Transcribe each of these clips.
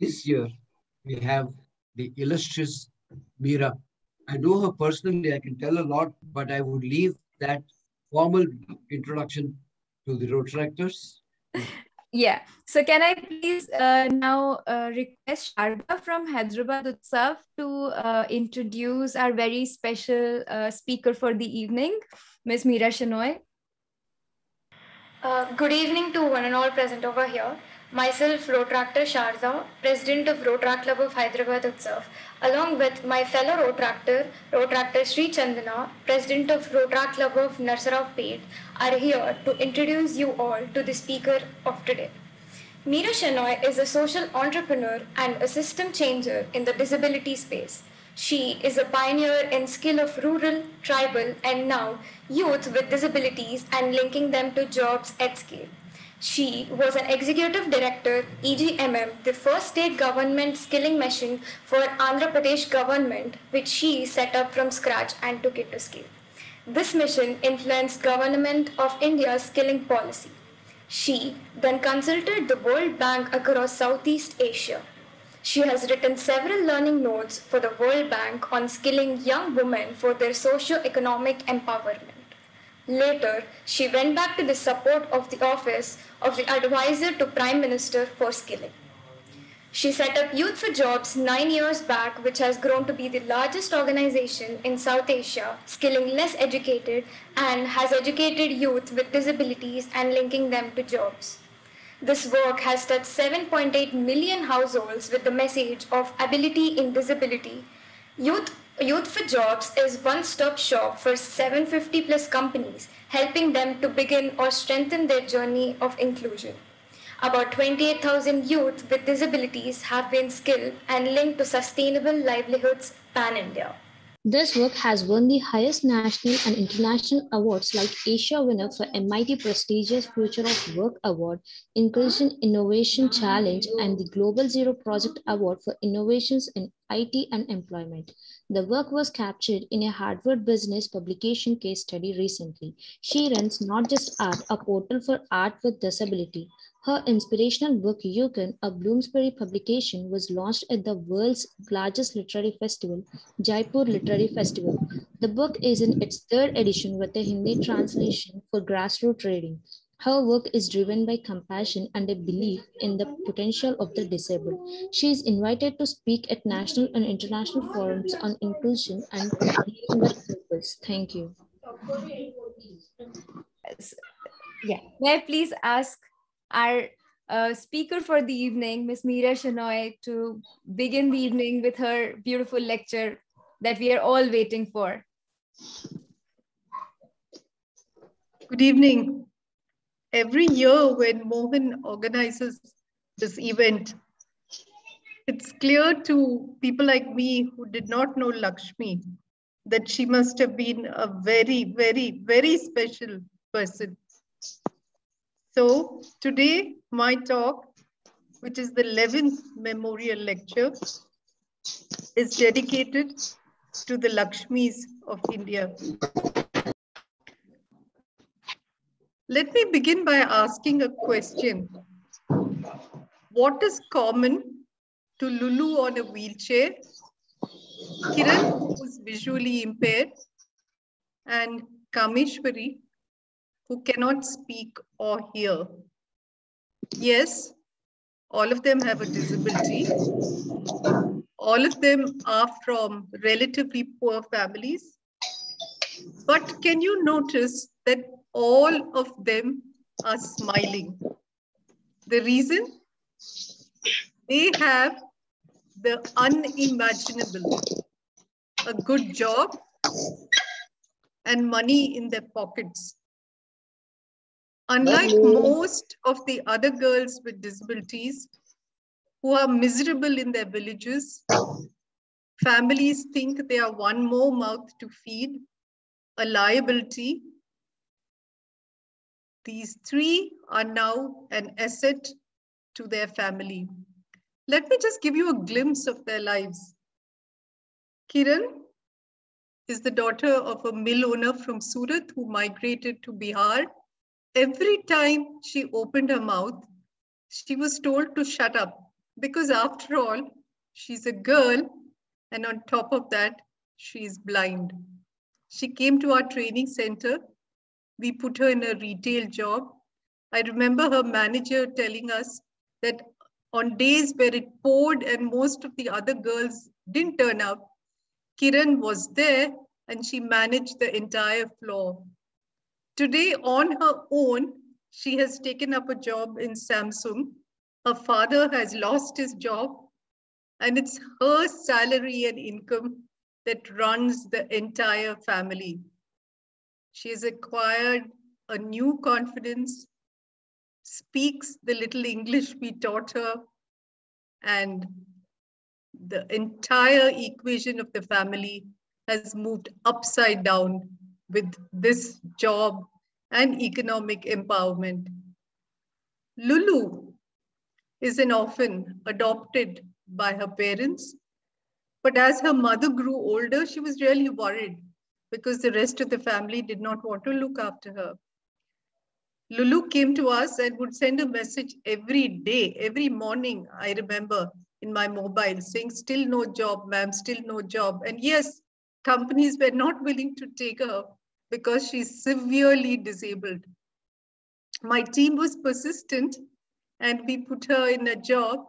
this year we have the illustrious Meera. I know her personally, I can tell a lot, but I would leave that formal introduction to the road Rotaractors. Yeah. So can I please uh, now uh, request Sharda from Hyderabad Utsav to uh, introduce our very special uh, speaker for the evening, Ms. Meera Shenoy. Uh, good evening to one and all present over here. Myself, Rotaractor Sharda, President of Rotaract Club of Hyderabad Utsav, along with my fellow Rotaractor, Rotaractor Sri Chandana, President of Rotaract Club of Narsarao are here to introduce you all to the speaker of today. Meera Shenoy is a social entrepreneur and a system changer in the disability space. She is a pioneer in skill of rural, tribal, and now youth with disabilities and linking them to jobs at scale. She was an executive director, EGMM, the first state government skilling mission for Andhra Pradesh government, which she set up from scratch and took it to scale. This mission influenced government of India's skilling policy. She then consulted the World Bank across Southeast Asia. She has written several learning notes for the World Bank on skilling young women for their socio-economic empowerment. Later, she went back to the support of the office of the advisor to Prime Minister for skilling. She set up Youth for Jobs nine years back, which has grown to be the largest organization in South Asia, skilling less educated and has educated youth with disabilities and linking them to jobs. This work has touched 7.8 million households with the message of ability in disability. Youth Youth for Jobs is one-stop shop for 750 plus companies, helping them to begin or strengthen their journey of inclusion. About 28,000 youth with disabilities have been skilled and linked to sustainable livelihoods pan-India. This work has won the highest national and international awards like Asia winner for MIT prestigious Future of Work Award, Inclusion Innovation Challenge, and the Global Zero Project Award for Innovations in IT and Employment. The work was captured in a Harvard Business publication case study recently. She runs Not Just Art, a portal for art with disability. Her inspirational book, Youcan, a Bloomsbury publication, was launched at the world's largest literary festival, Jaipur Literary Festival. The book is in its third edition with a Hindi translation for grassroots reading. Her work is driven by compassion and a belief in the potential of the disabled. She is invited to speak at national and international forums on inclusion and with purpose. Thank you. Yeah. May I please ask our uh, speaker for the evening, Ms. Meera Shenoy, to begin the evening with her beautiful lecture that we are all waiting for. Good evening. Every year when Mohan organizes this event, it's clear to people like me who did not know Lakshmi that she must have been a very, very, very special person. So today, my talk, which is the 11th memorial lecture, is dedicated to the Lakshmis of India. Let me begin by asking a question. What is common to Lulu on a wheelchair, Kiran, who's visually impaired, and Kameshwari, who cannot speak or hear. Yes, all of them have a disability. All of them are from relatively poor families. But can you notice that all of them are smiling? The reason? They have the unimaginable, a good job and money in their pockets. Unlike most of the other girls with disabilities who are miserable in their villages, families think they are one more mouth to feed, a liability. These three are now an asset to their family. Let me just give you a glimpse of their lives. Kiran is the daughter of a mill owner from Surat who migrated to Bihar every time she opened her mouth, she was told to shut up Because after all, she's a girl, and on top of that, she's blind. She came to our training center. We put her in a retail job. I remember her manager telling us that on days where it poured and most of the other girls didn't turn up, Kiran was there and she managed the entire floor. Today, on her own, she has taken up a job in Samsung. Her father has lost his job, and it's her salary and income that runs the entire family. She has acquired a new confidence, speaks the little English we taught her, and the entire equation of the family has moved upside down with this job and economic empowerment. Lulu is an orphan adopted by her parents. But as her mother grew older, she was really worried because the rest of the family did not want to look after her. Lulu came to us and would send a message every day, every morning, I remember, in my mobile saying, Still no job, ma'am, still no job. And yes, companies were not willing to take her because she's severely disabled. My team was persistent and we put her in a job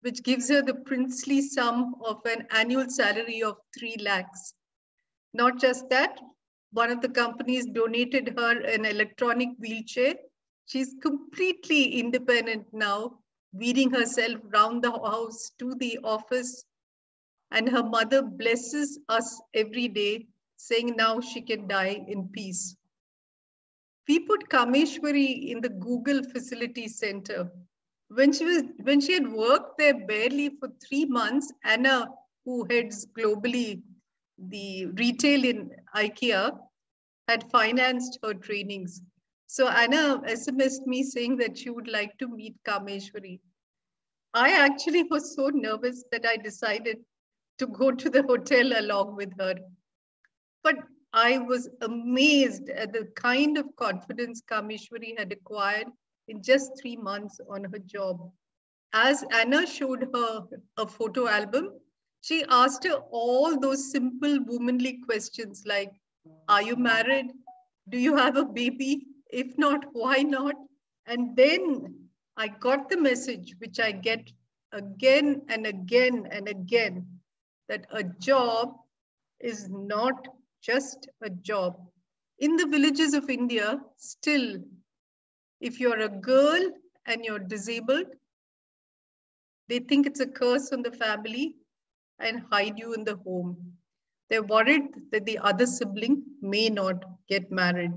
which gives her the princely sum of an annual salary of 3 lakhs. Not just that, one of the companies donated her an electronic wheelchair. She's completely independent now, weeding herself round the house to the office. And her mother blesses us every day, saying now she can die in peace. We put Kameshwari in the Google Facility Center. When she was when she had worked there barely for three months, Anna, who heads globally the retail in IKEA, had financed her trainings. So Anna SMSed me saying that she would like to meet Kameshwari. I actually was so nervous that I decided to go to the hotel along with her. But I was amazed at the kind of confidence Kameshwari had acquired in just three months on her job. As Anna showed her a photo album, she asked her all those simple womanly questions like, are you married? Do you have a baby? If not, why not? And then I got the message, which I get again and again and again, that a job is not just a job. In the villages of India, still, if you're a girl and you're disabled, they think it's a curse on the family and hide you in the home. They're worried that the other sibling may not get married.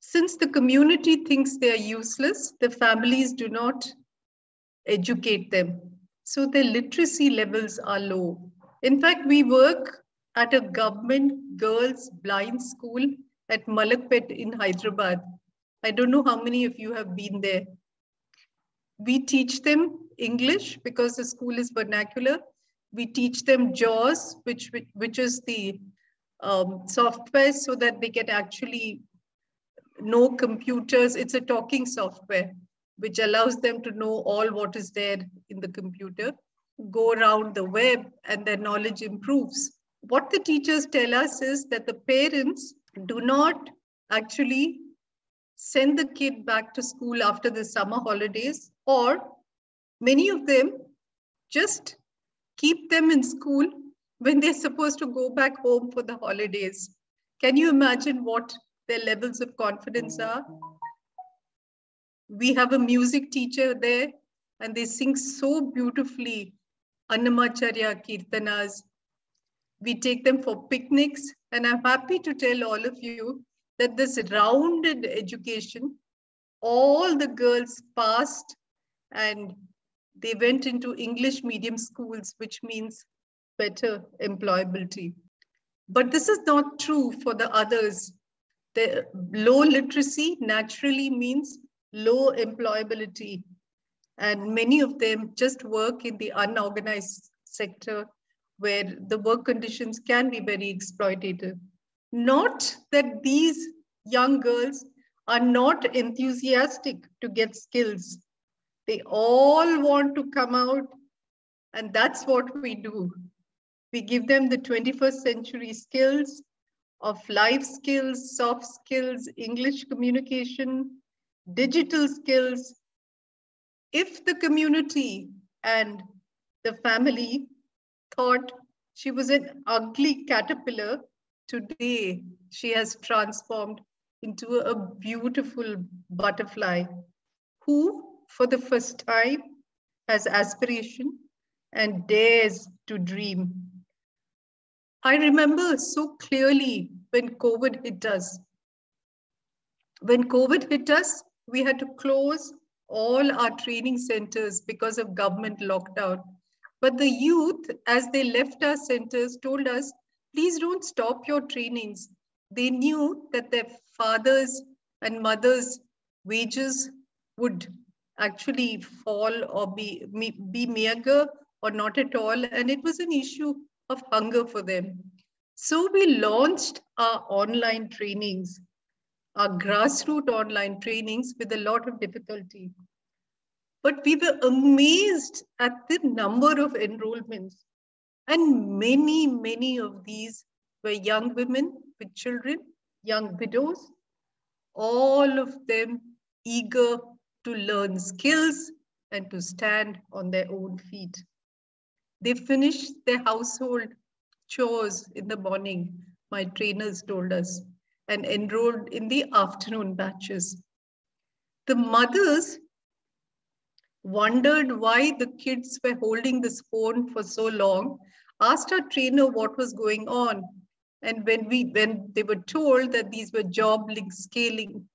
Since the community thinks they are useless, the families do not educate them. So their literacy levels are low. In fact, we work at a government girls blind school at Malakpet in Hyderabad. I don't know how many of you have been there. We teach them English because the school is vernacular. We teach them JAWS, which, which, which is the um, software so that they can actually know computers. It's a talking software, which allows them to know all what is there in the computer, go around the web, and their knowledge improves what the teachers tell us is that the parents do not actually send the kid back to school after the summer holidays, or many of them just keep them in school when they're supposed to go back home for the holidays. Can you imagine what their levels of confidence are? We have a music teacher there, and they sing so beautifully Annamacharya Kirtanas, we take them for picnics. And I'm happy to tell all of you that this rounded education, all the girls passed and they went into English medium schools, which means better employability. But this is not true for the others. The low literacy naturally means low employability. And many of them just work in the unorganized sector where the work conditions can be very exploitative. Not that these young girls are not enthusiastic to get skills. They all want to come out, and that's what we do. We give them the 21st century skills of life skills, soft skills, English communication, digital skills. If the community and the family thought she was an ugly caterpillar, today she has transformed into a beautiful butterfly who, for the first time, has aspiration and dares to dream. I remember so clearly when COVID hit us. When COVID hit us, we had to close all our training centers because of government lockdown. But the youth, as they left our centers, told us, please don't stop your trainings. They knew that their fathers and mothers' wages would actually fall or be, be meager or not at all. And it was an issue of hunger for them. So we launched our online trainings, our grassroots online trainings with a lot of difficulty. But we were amazed at the number of enrollments. And many, many of these were young women with children, young widows, all of them eager to learn skills and to stand on their own feet. They finished their household chores in the morning, my trainers told us, and enrolled in the afternoon batches. The mothers wondered why the kids were holding this phone for so long, asked our trainer what was going on. And when we when they were told that these were job link scaling,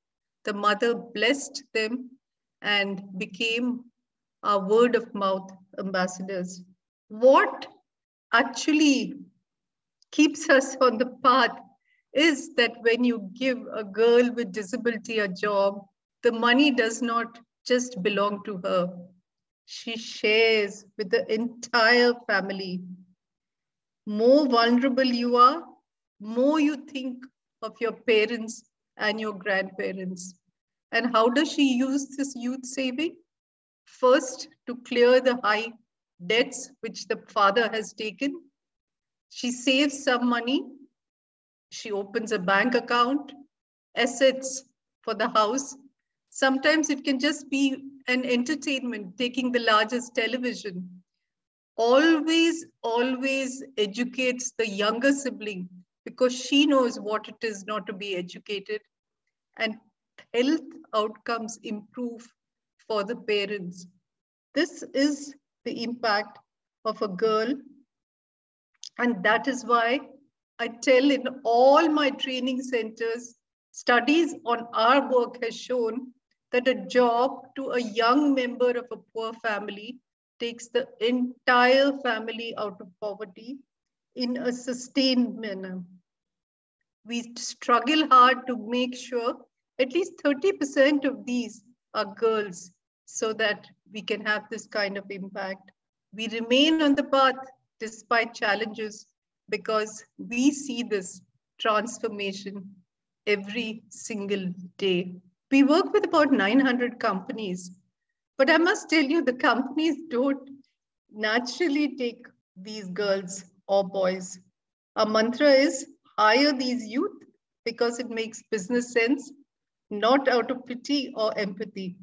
the mother blessed them and became our word of mouth ambassadors. What actually keeps us on the path is that when you give a girl with disability a job, the money does not just belong to her. She shares with the entire family. More vulnerable you are, more you think of your parents and your grandparents. And how does she use this youth saving? First, to clear the high debts which the father has taken. She saves some money. She opens a bank account, assets for the house. Sometimes it can just be an entertainment, taking the largest television. Always, always educates the younger sibling because she knows what it is not to be educated. And health outcomes improve for the parents. This is the impact of a girl. And that is why I tell in all my training centers, studies on our work has shown that a job to a young member of a poor family takes the entire family out of poverty in a sustained manner. We struggle hard to make sure at least 30% of these are girls so that we can have this kind of impact. We remain on the path despite challenges because we see this transformation every single day. We work with about 900 companies, but I must tell you, the companies don't naturally take these girls or boys. Our mantra is hire these youth because it makes business sense not out of pity or empathy.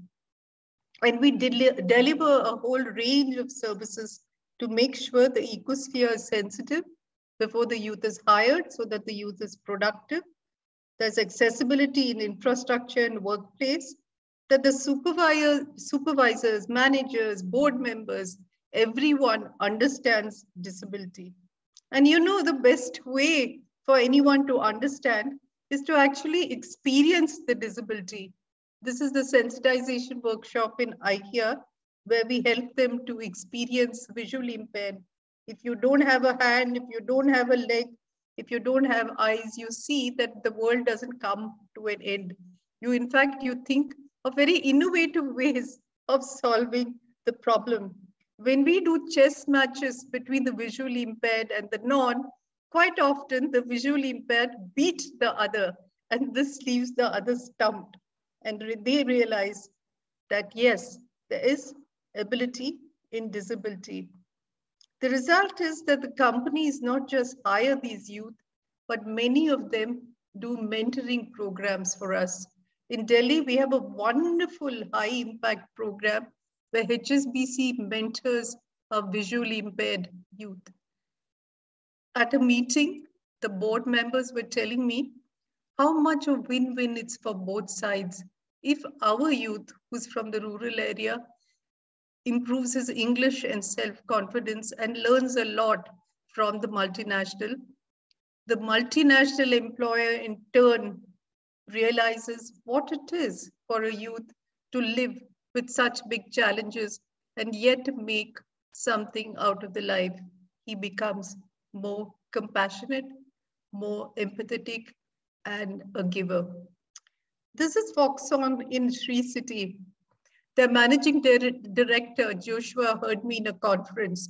And we del deliver a whole range of services to make sure the ecosphere is sensitive before the youth is hired so that the youth is productive. There's accessibility in infrastructure and workplace, that the supervisor, supervisors, managers, board members, everyone understands disability. And you know, the best way for anyone to understand is to actually experience the disability. This is the sensitization workshop in IKEA, where we help them to experience visually impaired. If you don't have a hand, if you don't have a leg, if you don't have eyes, you see that the world doesn't come to an end. You, in fact, you think of very innovative ways of solving the problem. When we do chess matches between the visually impaired and the non, quite often the visually impaired beat the other and this leaves the other stumped. And they realize that yes, There is ability in disability. The result is that the companies not just hire these youth, but many of them do mentoring programs for us. In Delhi, we have a wonderful high impact program where HSBC mentors our visually impaired youth. At a meeting, the board members were telling me how much a win-win it's for both sides. If our youth who's from the rural area improves his English and self-confidence and learns a lot from the multinational, the multinational employer in turn realizes what it is for a youth to live with such big challenges and yet make something out of the life. He becomes more compassionate, more empathetic, and a giver. This is Foxconn in Sri City. The managing director, Joshua, heard me in a conference.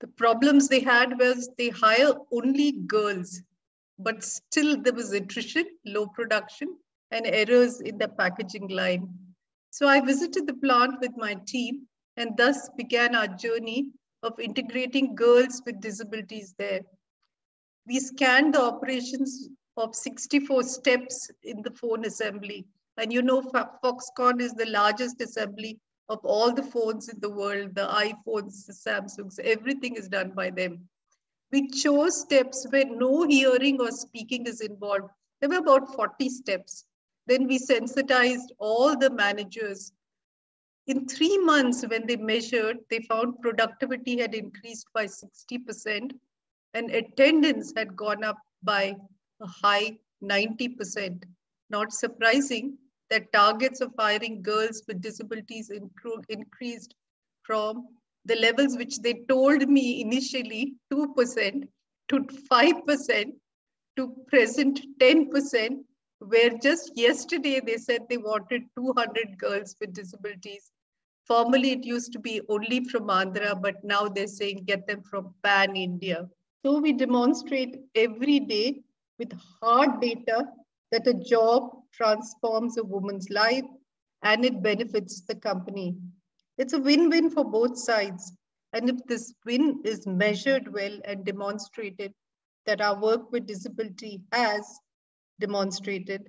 The problems they had was they hire only girls, but still there was attrition, low production, and errors in the packaging line. So I visited the plant with my team and thus began our journey of integrating girls with disabilities there. We scanned the operations of 64 steps in the phone assembly. And you know, Foxconn is the largest assembly of all the phones in the world, the iPhones, the Samsungs, everything is done by them. We chose steps where no hearing or speaking is involved. There were about 40 steps. Then we sensitized all the managers. In three months, when they measured, they found productivity had increased by 60% and attendance had gone up by a high 90%. Not surprising that targets of hiring girls with disabilities increased from the levels which they told me initially 2% to 5% to present 10%, where just yesterday they said they wanted 200 girls with disabilities. Formerly, it used to be only from Andhra, but now they're saying get them from pan India. So we demonstrate every day with hard data that a job transforms a woman's life and it benefits the company. It's a win-win for both sides. And if this win is measured well and demonstrated that our work with disability has demonstrated,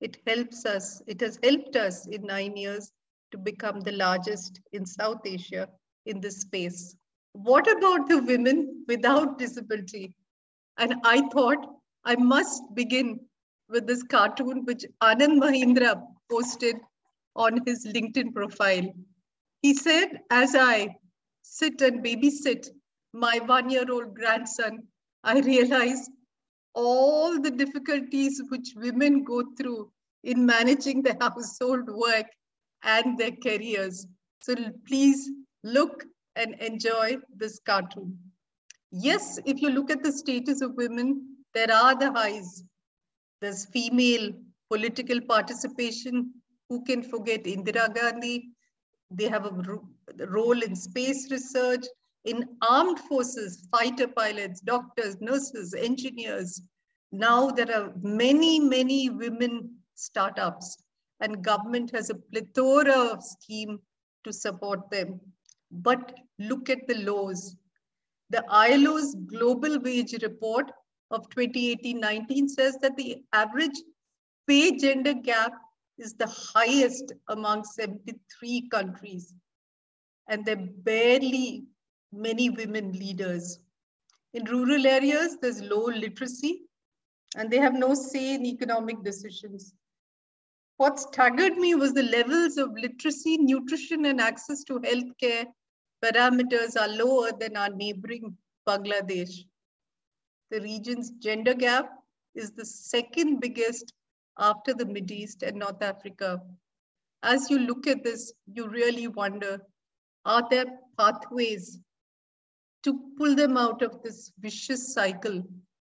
it helps us, it has helped us in nine years to become the largest in South Asia in this space. What about the women without disability? And I thought I must begin with this cartoon which Anand Mahindra posted on his LinkedIn profile. He said, as I sit and babysit my one-year-old grandson, I realize all the difficulties which women go through in managing their household work and their careers. So please look and enjoy this cartoon. Yes, if you look at the status of women there are the highs. There's female political participation. Who can forget Indira Gandhi? They have a role in space research, in armed forces, fighter pilots, doctors, nurses, engineers. Now there are many, many women startups and government has a plethora of scheme to support them. But look at the laws. The ILO's global wage report of 2018-19 says that the average pay gender gap is the highest among 73 countries. And there are barely many women leaders. In rural areas, there's low literacy and they have no say in economic decisions. What staggered me was the levels of literacy, nutrition, and access to healthcare parameters are lower than our neighboring Bangladesh the region's gender gap is the second biggest after the Mid East and North Africa. As you look at this, you really wonder, are there pathways to pull them out of this vicious cycle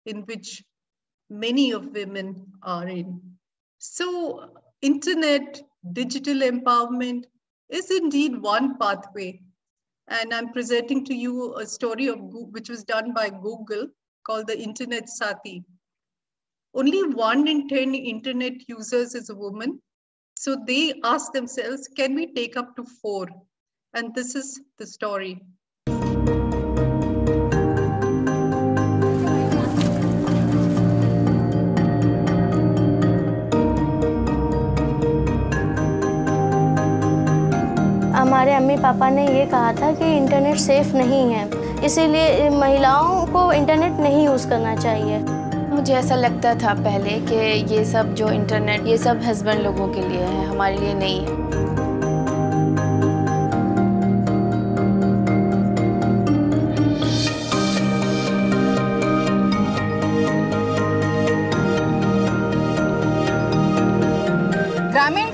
in which many of women are in? So internet, digital empowerment is indeed one pathway. And I'm presenting to you a story of which was done by Google called the Internet Saathi. Only one in 10 internet users is a woman, So they ask themselves, can we take up to four? And this is the story. हमारे अम्मी पापा ने ये कहा था कि internet safe नहीं है, इसीलिए महिलाओं को इंटरनेट नहीं यूज़ करना चाहिए। मुझे ऐसा लगता था पहले कि ये सब जो इंटरनेट, ये सब हस्बैंड लोगों के लिए है, हमारे लिए नहीं है।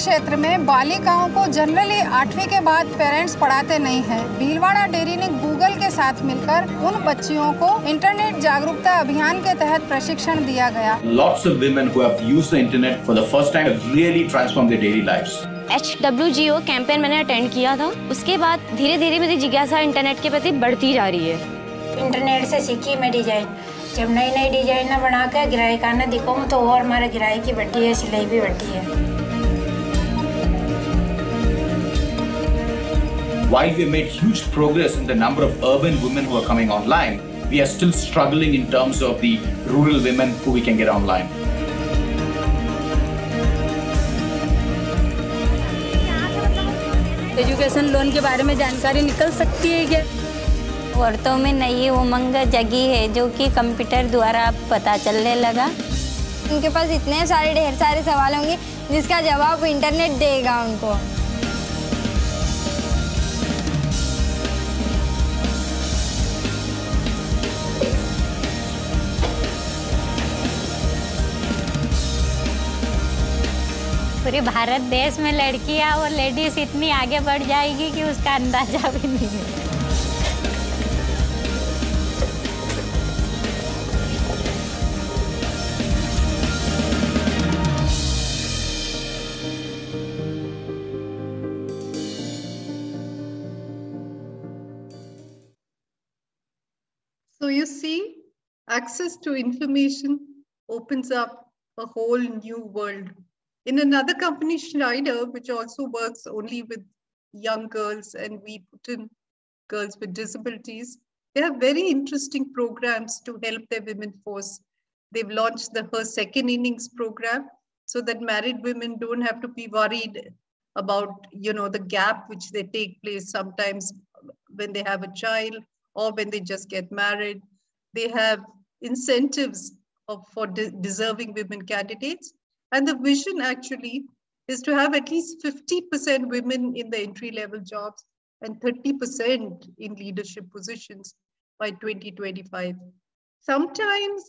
क्षेत्र में बालिकाओं को जनरली आठवीं के बाद पेरेंट्स पढ़ाते नहीं हैं। भीलवाड़ा डेयरी ने गूगल के साथ मिलकर उन बच्चियों को इंटरनेट जागरूकता अभियान के तहत प्रशिक्षण दिया गया। Used the internet for the first time have really transformed their daily H W G O campaign मैंने अटेंड किया था। उसके बाद धीरे धीरे मेरी जिज्ञासा इंटरनेट के प्रति बढ़ती जा रही है। इंटरनेट से सीखी मैं डिज़ाइन जब नई नई डिज़ाइन बना कर गिराई खाना दिखाऊँ तो और हमारा गिराई की बढ़ती है सिलाई भी बढ़ती है। While we have made huge progress in the number of urban women who are coming online, we are still struggling in terms of the rural women who we can get online. Education loan के बारे में जानकारी निकल सकती है क्या औरतों में नई उमंग जगी है जो कि कंप्यूटर द्वारा पता चलने लगा उनके पास इतने सारे ढेर सारे सवाल होंगे जिसका जवाब इंटरनेट देगा उनको पूरे भारत देश में लड़कियाँ और लेडीज़ इतनी आगे बढ़ जाएगी कि उसका अंदाज़ा भी नहीं है access to information opens up a whole new world. In another company, Schneider, which also works only with young girls and we put in girls with disabilities, they have very interesting programs to help their women force. They've launched the Her Second Innings program so that married women don't have to be worried about, you know, the gap which they take place sometimes when they have a child or when they just get married. They have incentives of, for de deserving women candidates. And the vision actually is to have at least 50% women in the entry level jobs and 30% in leadership positions by 2025. Sometimes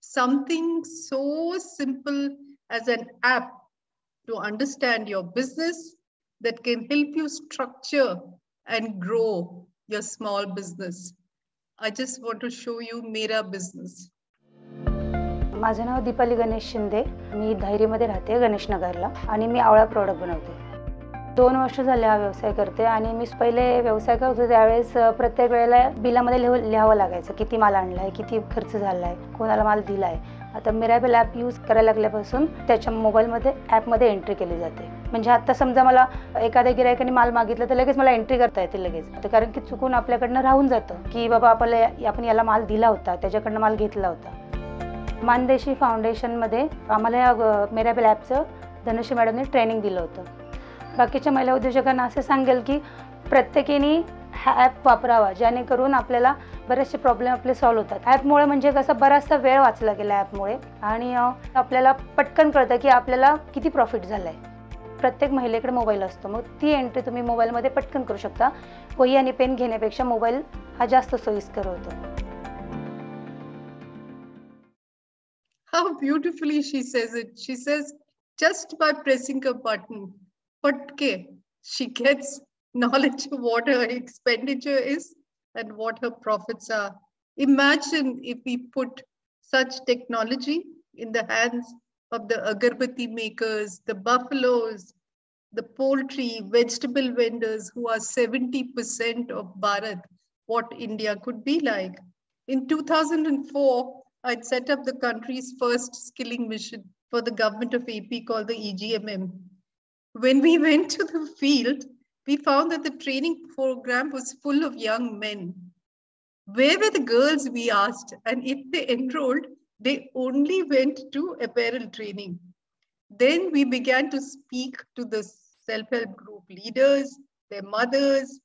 something so simple as an app to understand your business that can help you structure and grow your small business. I just want to show you Mera business. माझं नाव दीपाली गणेश शिंदे. मी धायरीमध्ये राहते गणेश नगरला आणि मी आवळा product बनवते. दोन वर्ष झाले हा व्यवसाय करते आणि मी पहिले व्यवसाय करत होते त्यावेळेस प्रत्येक वेळेला बिलामध्ये लिहू लिहावं लागायचं. किती माल आणला आहे किती खर्च झाला आहे कोणाला माल दिला आहे आता मिरायबल ॲप यूज करायला लागल्यापासून त्याच्या मोबाईलमध्ये ॲपमध्ये एंट्री केली जाते. म्हणजे आता समजा मला एखाद्या गिरायकाने माल मागितला तर लगेच मला एंट्री करता येते लगेच. कारण की चुकून आपल्याकडनं राहून जातं की बाबा आपल्याला आपण याला माल दिला होता त्याच्याकडनं माल घेतला होता. मानदेशी फाउंडेशनमध्ये आम्हाला या मेराबेल ॲपचं धनुषी मॅडमने ट्रेनिंग दिलं होतं. बाकीच्या महिला उद्योजकांना असं सांगेल की प्रत्येकीने हा ॲप वापरावा जेणेकरून आपल्याला बरेचसे प्रॉब्लेम आपले सॉल्व होतात. ॲपमुळे म्हणजे कसं बराचसा वेळ वाचला गेला ॲपमुळे आणि आपल्याला पटकन कळतं की आपल्याला किती प्रॉफिट झालं आहे प्रत्येक महिलेकडे मोबाईल असतो. मग ती एंट्री तुम्ही मोबाईलमध्ये पटकन करू शकता. वही आणि पेन घेण्यापेक्षा मोबाईल हा जास्त सोयीस्कर होतो. How beautifully she says it. She says, just by pressing a button, patke, she gets knowledge of what her expenditure is and what her profits are. Imagine if we put such technology in the hands of the agarbatti makers, the buffaloes, the poultry, vegetable vendors who are 70% of Bharat, what India could be like. In 2004, I'd set up the country's first skilling mission for the government of AP called the EGMM. When we went to the field, we found that the training program was full of young men. Where were the girls, we asked, and if they enrolled, they only went to apparel training. Then we began to speak to the self-help group leaders, their mothers.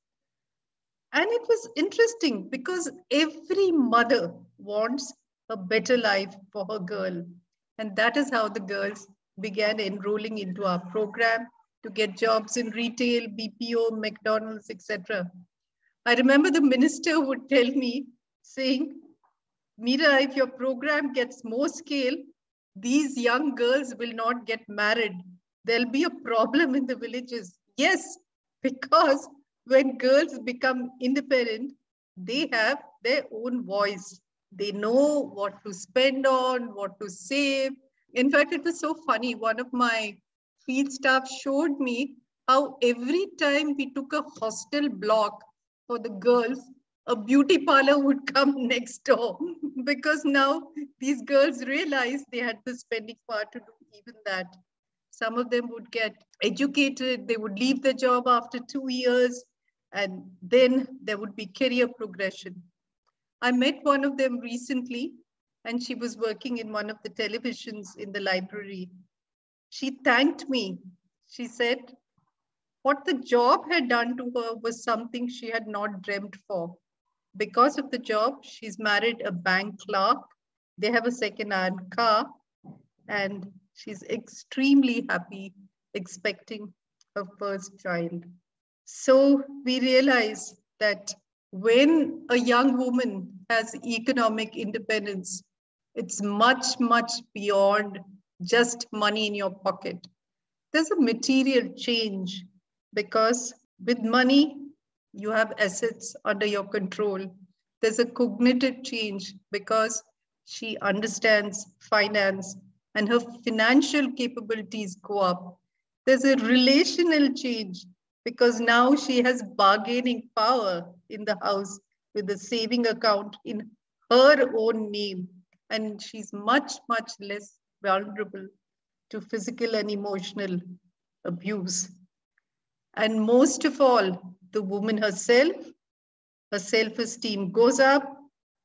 And it was interesting because every mother wants a better life for her girl. And that is how the girls began enrolling into our program to get jobs in retail, BPO, McDonald's, etc. I remember the minister would tell me saying, Meera, if your program gets more scale, these young girls will not get married. There'll be a problem in the villages. Yes, because when girls become independent, they have their own voice. They know what to spend on, what to save. In fact, it was so funny. One of my field staff showed me how every time we took a hostel block for the girls, a beauty parlor would come next door because now these girls realized they had the spending power to do even that. Some of them would get educated, they would leave the job after two years, and then there would be career progression. I met one of them recently, and she was working in one of the televisions in the library. She thanked me. She said, what the job had done to her was something she had not dreamt for because of the job, she's married a bank clerk. They have a second-hand car, and she's extremely happy expecting her first child. So we realize that when a young woman has economic independence, it's much, much beyond just money in your pocket. There's a material change because with money, you have assets under your control. There's a cognitive change because she understands finance and her financial capabilities go up. There's a relational change because now she has bargaining power in the house with a saving account in her own name. And she's much, much less vulnerable to physical and emotional abuse. And most of all, the woman herself, her self-esteem goes up.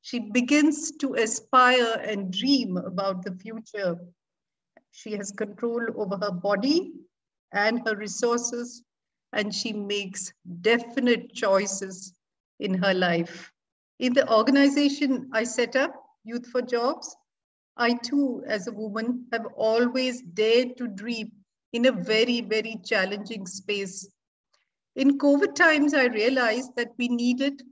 She begins to aspire and dream about the future. She has control over her body and her resources, and she makes definite choices in her life. In the organization I set up, Youth for Jobs, I too, as a woman, have always dared to dream in a very, very challenging space in COVID times, I realized that we needed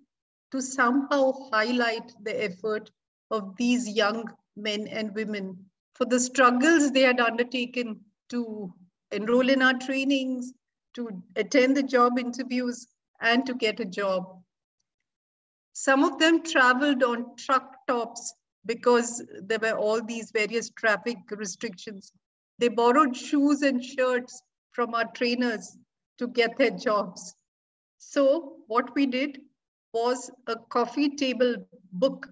to somehow highlight the effort of these young men and women for the struggles they had undertaken to enroll in our trainings, to attend the job interviews, and to get a job. Some of them traveled on truck tops because there were all these various traffic restrictions. They borrowed shoes and shirts from our trainers to get their jobs. So what we did was a coffee table book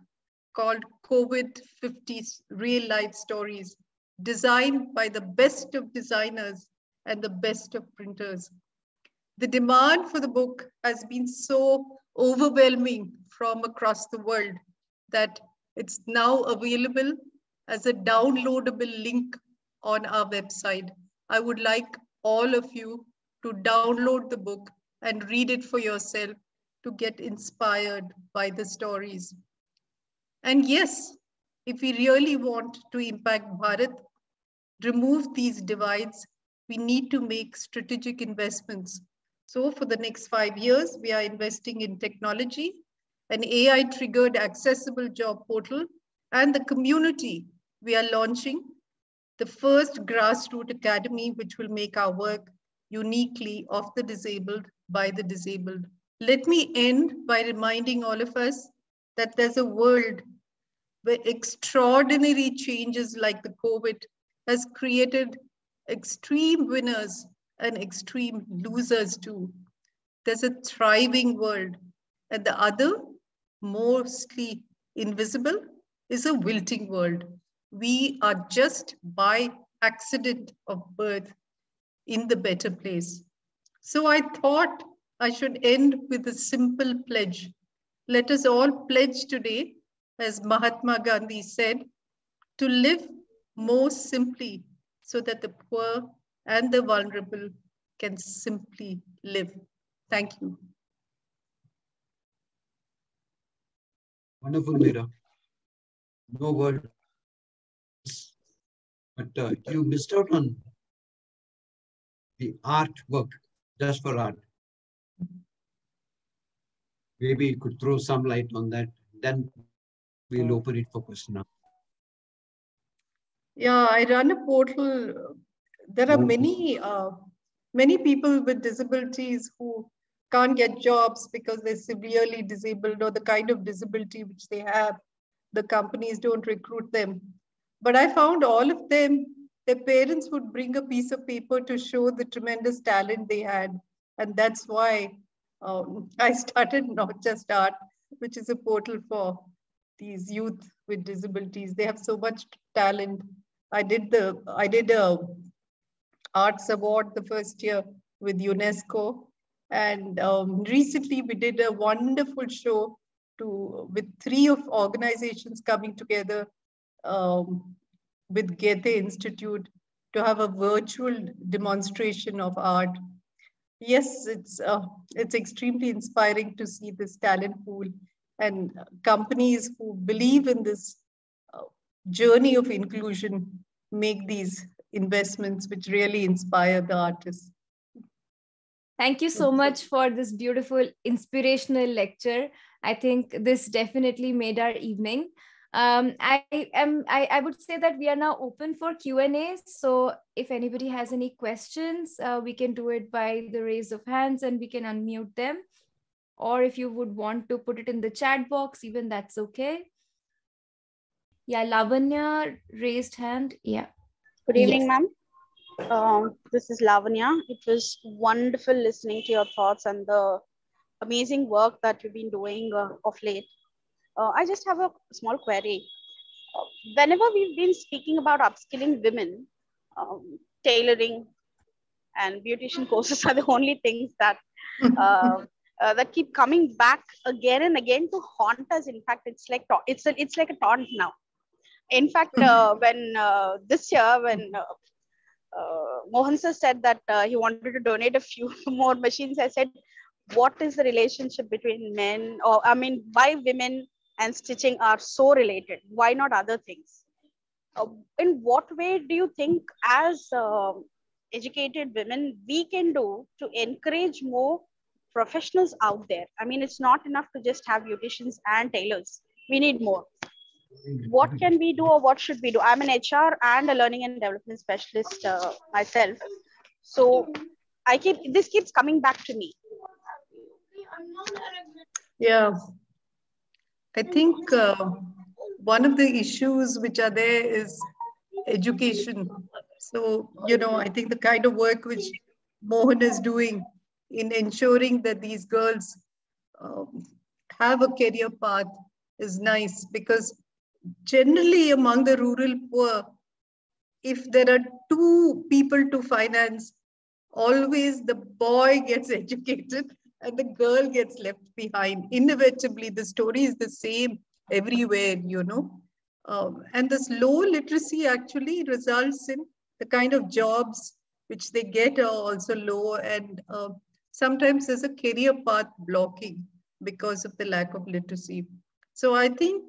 called COVID 50 Real Life Stories, designed by the best of designers and the best of printers. The demand for the book has been so overwhelming from across the world that it's now available as a downloadable link on our website. I would like all of you to download the book and read it for yourself to get inspired by the stories. And yes, if we really want to impact Bharat, remove these divides, we need to make strategic investments. So for the next five years, we are investing in technology, an AI-triggered accessible job portal, and the community. We are launching the first grassroots academy, which will make our work uniquely of the disabled by the disabled. Let me end by reminding all of us that there's a world where extraordinary changes like the COVID has created extreme winners and extreme losers too. There's a thriving world and the other, mostly invisible, is a wilting world. We are just by accident of birth in the better place. So I thought I should end with a simple pledge. Let us all pledge today, as Mahatma Gandhi said, to live more simply so that the poor and the vulnerable can simply live. Thank you. Wonderful, Meera. No words. But uh, you missed out on the artwork, just for art. Maybe you could throw some light on that. Then we'll open it for question now. Yeah, I run a portal. There are many, uh, many people with disabilities who can't get jobs because they're severely disabled or the kind of disability which they have. The companies don't recruit them. But I found all of them, their parents would bring a piece of paper to show the tremendous talent they had. And that's why um, I started Not Just Art, which is a portal for these youth with disabilities. They have so much talent. I did the I did a arts award the first year with UNESCO, and um, recently we did a wonderful show to with three of organizations coming together um, with Goethe Institute to have a virtual demonstration of art. Yes, it's uh, it's extremely inspiring to see this talent pool and companies who believe in this journey of inclusion make these investments which really inspire the artists. Thank you so much for this beautiful inspirational lecture. I think this definitely made our evening. Um, I am I, I would say that we are now open for Q and A. So if anybody has any questions, uh, we can do it by the raise of hands and we can unmute them. Or if you would want to put it in the chat box, even that's okay. Yeah, Lavanya raised hand. Yeah. Good evening, Yes. ma'am. Um, this is Lavanya. It was wonderful listening to your thoughts and the amazing work that you've been doing uh, of late. Uh, I just have a small query. Uh, whenever we've been speaking about upskilling women, um, tailoring and beautician courses are the only things that uh, uh, that keep coming back again and again to haunt us. In fact, it's like it's a, it's like a taunt now. In fact, uh, when uh, this year when uh, uh, Mohan sir said that uh, he wanted to donate a few more machines. I said, what is the relationship between men or I mean, why women and stitching are so related? Why not other things? Uh, in what way do you think as um educated women we can do to encourage more professionals out there? I mean, it's not enough to just have beauticians and tailors. We need more what can we do or what should we do? I'm an hr and a learning and development specialist uh, myself. So i keep this keeps coming back to me. Yeah, I think uh, one of the issues which are there is education. So, you know, I think the kind of work which Mohan is doing in ensuring that these girls um, have a career path is nice because generally among the rural poor, if there are two people to finance, always the boy gets educated and the girl gets left behind. Inevitably, the story is the same everywhere, you know. Um, and this low literacy actually results in the kind of jobs which they get are also low. And uh, sometimes there's a career path blocking because of the lack of literacy. So I think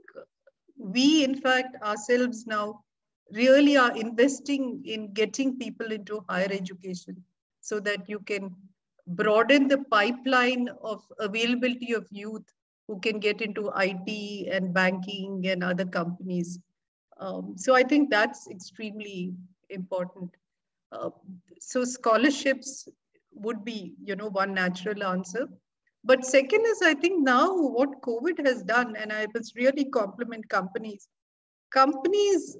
we, in fact, ourselves now really are investing in getting people into higher education so that you can broaden the pipeline of availability of youth who can get into IT and banking and other companies. Um, so I think that's extremely important. Uh, so scholarships would be, you know, one natural answer. But second is, I think now what COVID has done, and I must really compliment companies. Companies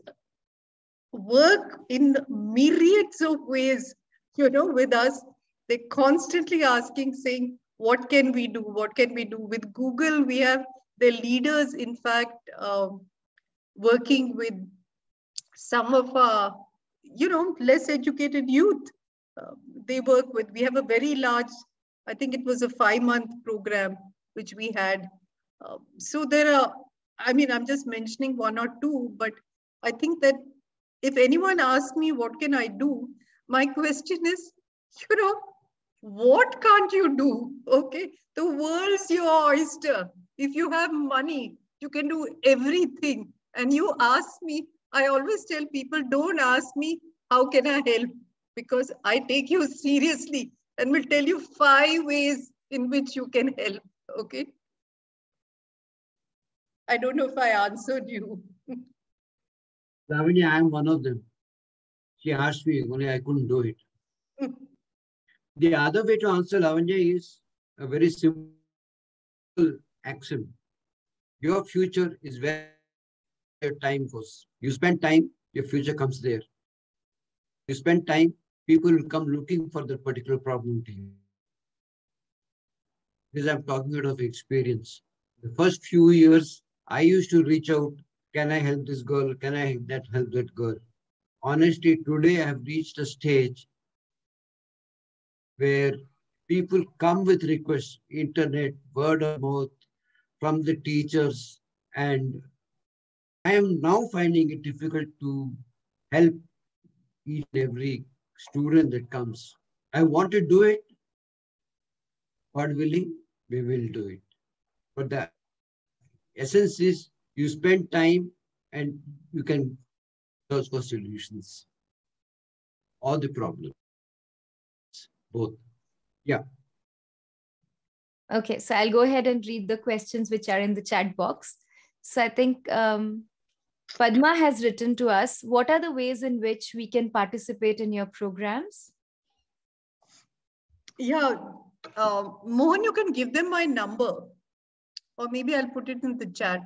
work in myriads of ways, you know, with us. They're constantly asking, saying, what can we do? What can we do? With Google, we have the leaders, in fact, um, working with some of our, you know, less educated youth uh, they work with. We have a very large, I think it was a five month program which we had. Uh, so there are, I mean, I'm just mentioning one or two, but I think that if anyone asks me what can I do, my question is, you know, what can't you do? Okay, the world's your oyster. If you have money, you can do everything. And you ask me, I always tell people, don't ask me, how can I help? Because I take you seriously and will tell you five ways in which you can help. Okay. I don't know if I answered you. Lavanya, I'm one of them. She asked me, only I couldn't do it. Hmm. the other way to answer Lavanya is a very simple action. Your future is where your time goes. You spend time, your future comes there. You spend time, people will come looking for that particular problem to you. This I'm talking out of experience. The first few years, I used to reach out, can I help this girl? Can I help that help that girl? Honestly, today I have reached a stage where people come with requests, internet, word of mouth, from the teachers, and I am now finding it difficult to help each and every student that comes. I want to do it. God willing, we will do it. But the essence is you spend time and you can search for solutions. All the problems. Both. Yeah. Okay, so I'll go ahead and read the questions which are in the chat box. So I think um, Padma has written to us, what are the ways in which we can participate in your programs? Yeah, uh, Mohan, you can give them my number or maybe I'll put it in the chat.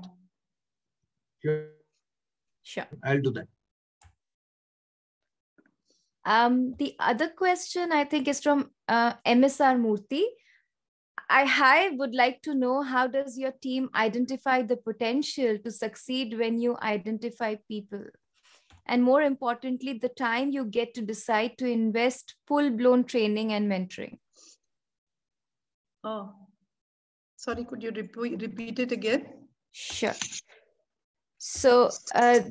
Sure. Sure. I'll do that. Um, the other question I think is from uh, MSR Murthy. I hi would like to know how does your team identify the potential to succeed when you identify people? And more importantly, the time you get to decide to invest full blown training and mentoring. Oh, sorry, could you repeat, repeat it again? Sure. So, uh,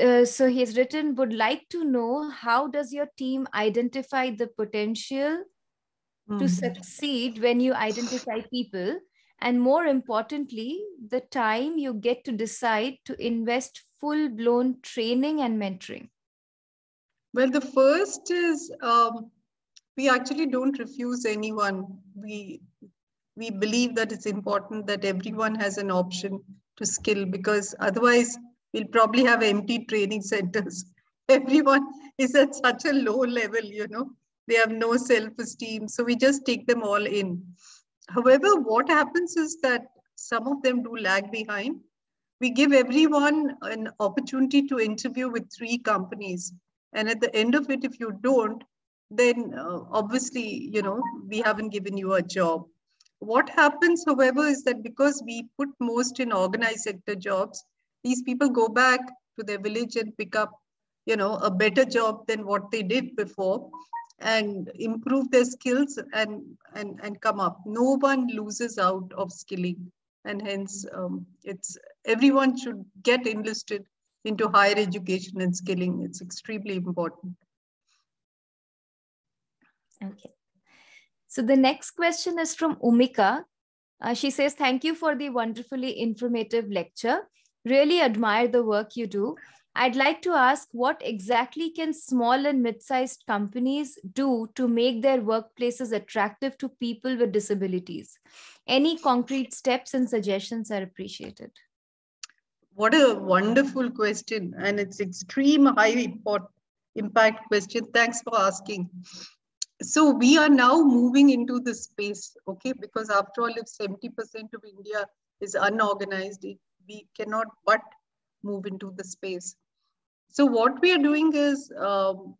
uh, so he's written, would like to know how does your team identify the potential to Mhm. succeed when you identify people and more importantly the time you get to decide to invest full blown training and mentoring Well, the first is um, we actually don't refuse anyone. We we believe that it's important that everyone has an option to skill because otherwise we'll probably have empty training centers. Everyone is at such a low level, you know, they have no self-esteem. So we just take them all in. However, what happens is that some of them do lag behind. We give everyone an opportunity to interview with three companies. And at the end of it, if you don't, then uh, obviously, you know, we haven't given you a job. What happens, however, is that because we put most in organized sector jobs, these people go back to their village and pick up, you know, a better job than what they did before and improve their skills and, and, and come up. No one loses out of skilling. And hence, um, it's everyone should get enlisted into higher education and skilling. It's extremely important. okay so the next question is from umika Uh, she says thank you for the wonderfully informative lecture really admire the work you do i'd like to ask what exactly can small and mid-sized companies do to make their workplaces attractive to people with disabilities any concrete steps and suggestions are appreciated What a wonderful question. And it's extreme high impact question. Thanks for asking. So we are now moving into the space, okay? Because after all, if 70% of India is unorganized, we cannot but move into the space. So what we are doing is um,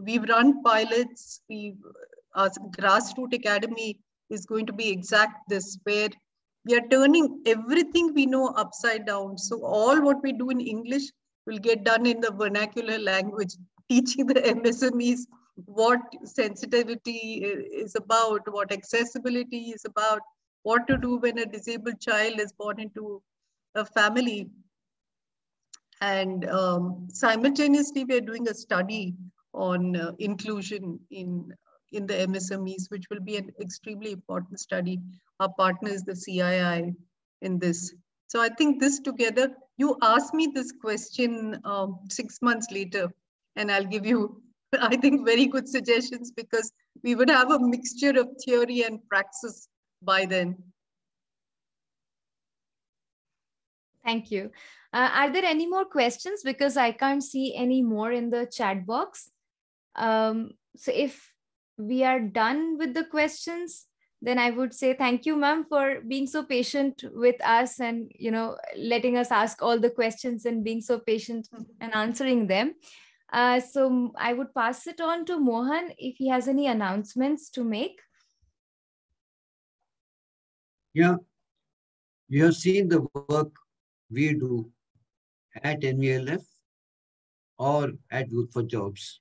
we've run pilots. We've our grassroots academy is going to be exact this where we are turning everything we know upside down. So all what we do in English will get done in the vernacular language, teaching the MSMEs what sensitivity is about, what accessibility is about, what to do when a disabled child is born into a family. And um, simultaneously, we're doing a study on uh, inclusion in, in the MSMEs, which will be an extremely important study. Our partner is the CII in this. So I think this together, you asked me this question um, six months later, and I'll give you, I think, very good suggestions because we would have a mixture of theory and praxis by then. Thank you. Uh, are there any more questions? Because I can't see any more in the chat box. Um, so if we are done with the questions, then I would say thank you, ma'am, for being so patient with us and you know letting us ask all the questions and being so patient and answering them. Uh, so I would pass it on to Mohan if he has any announcements to make. Yeah, you have seen the work we do at NVLF or at Youth for Jobs.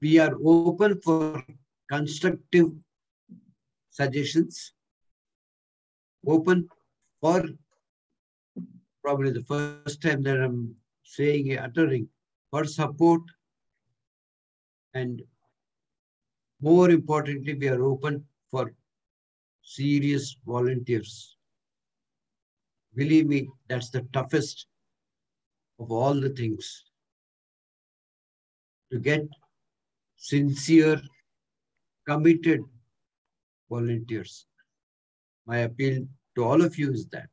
We are open for constructive suggestions, open for probably the first time that I'm saying, uttering, for support. And more importantly, we are open for serious volunteers. Believe me, that's the toughest of all the things. To get sincere, committed volunteers. My appeal to all of you is that.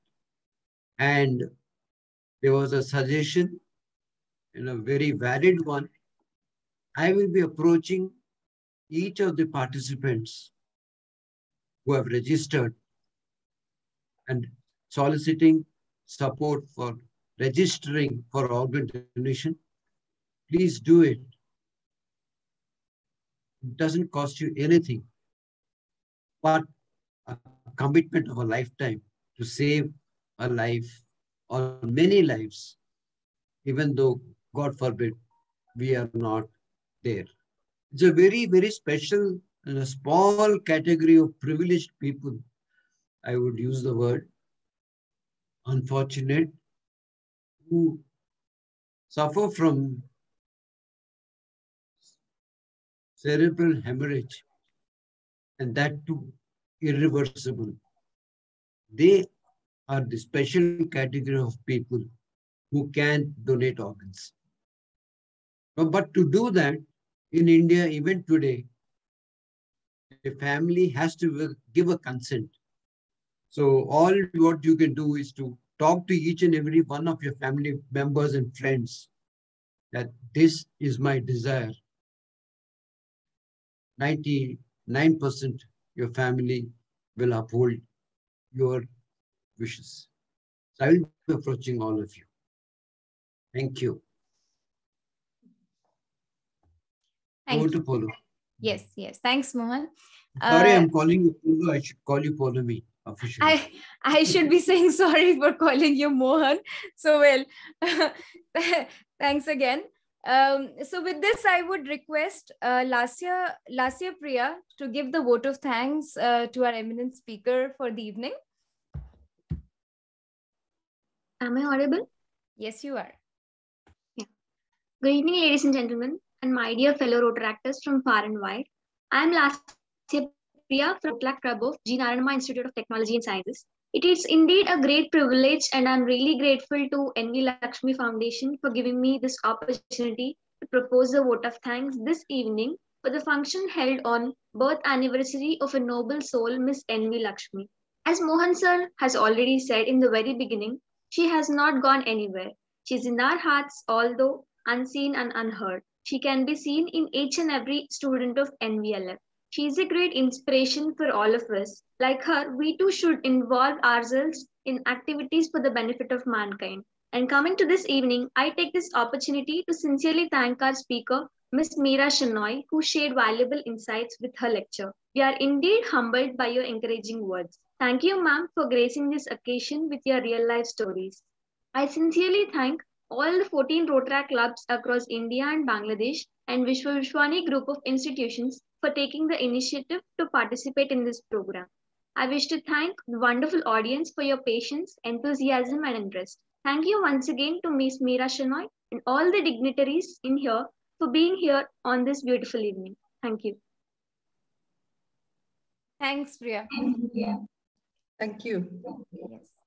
And there was a suggestion, and a very valid one. I will be approaching each of the participants who have registered and soliciting support for registering for organ donation. Please do it. It doesn't cost you anything but a commitment of a lifetime to save a life or many lives, even though, God forbid, we are not there. It's a very, very special and a small category of privileged people. I would use the word unfortunate who suffer from cerebral hemorrhage and that too irreversible. They are the special category of people who can donate organs. But to do that, in India, even today, a family has to give a consent. So all what you can do is to talk to each and every one of your family members and friends that this is my desire. 90 9% your family will uphold your wishes. So I will be approaching all of you. Thank you. Thank Over you. to Polo. Yes, yes. Thanks, Mohan. Sorry, Uh, I'm calling you Polo. I should call you Polomi officially. I I should be saying sorry for calling you Mohan. So well, thanks again. Um, so with this, I would request uh, Lasya Lasya Priya to give the vote of thanks uh, to our eminent speaker for the evening. Am I audible? Yes, you are. Good evening, ladies and gentlemen, and my dear fellow Rotaractors from far and wide. I am Lasya Priya from Club of G. Institute of Technology and Sciences. It is indeed a great privilege, and I'm really grateful to NV Lakshmi Foundation for giving me this opportunity to propose a vote of thanks this evening for the function held on birth anniversary of a noble soul, Miss NV Lakshmi. As Mohan sir has already said in the very beginning, she has not gone anywhere. She's in our hearts, although unseen and unheard. She can be seen in each and every student of NVLF. She is a great inspiration for all of us. Like her, we too should involve ourselves in activities for the benefit of mankind. And coming to this evening, I take this opportunity to sincerely thank our speaker, Ms. Meera Shenoy, who shared valuable insights with her lecture. We are indeed humbled by your encouraging words. Thank you, ma'am, for gracing this occasion with your real life stories. I sincerely thank all the 14 Rotaract clubs across India and Bangladesh and Vishwa Vishwani group of institutions for taking the initiative to participate in this program. I wish to thank the wonderful audience for your patience, enthusiasm, and interest. Thank you once again to Ms. Meera Shenoy and all the dignitaries in here for being here on this beautiful evening. Thank you. Thanks, Priya. Thank you. Yes.